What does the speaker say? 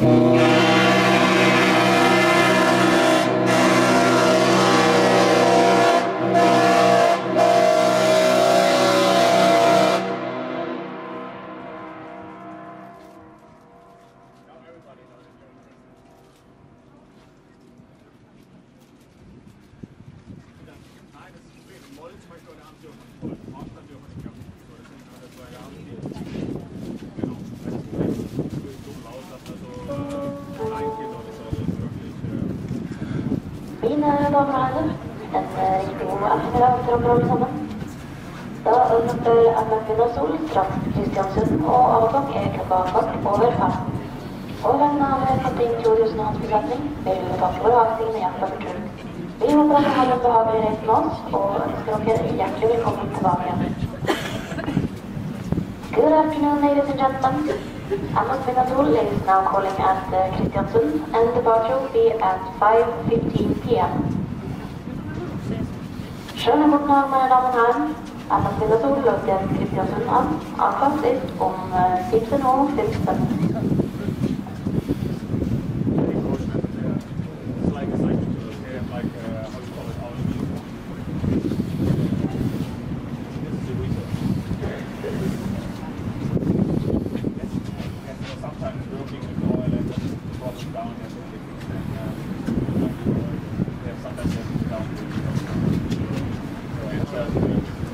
Holz möchte heute Abend hier damer og herrer. En eh, god ettermiddag til dere alle sammen. Da åpner MF Vindersol straks Kristiansund, og avgang er klokka kvart over fem. På vegne av Katrin Tjorjussen og hans besetning vil vi takke for avstigende hjertelig for turen. Vi håper dere har en behagelig reise med oss, og ønsker dere hjertelig velkommen tilbake igjen. Good afternoon, ladies and gentlemen. Midnatsol is now calling at Kristiansund, and the departure will be at 5.15 p.m. Schönen guten Morgen, meine Damen und Herren. Midnatsol läuft Kristiansund an. Ankunft ist um äh, 17.15 Uhr. Working real with oil and then drops down and everything. they. Uh, yeah, sometimes they down. So, so, so, so,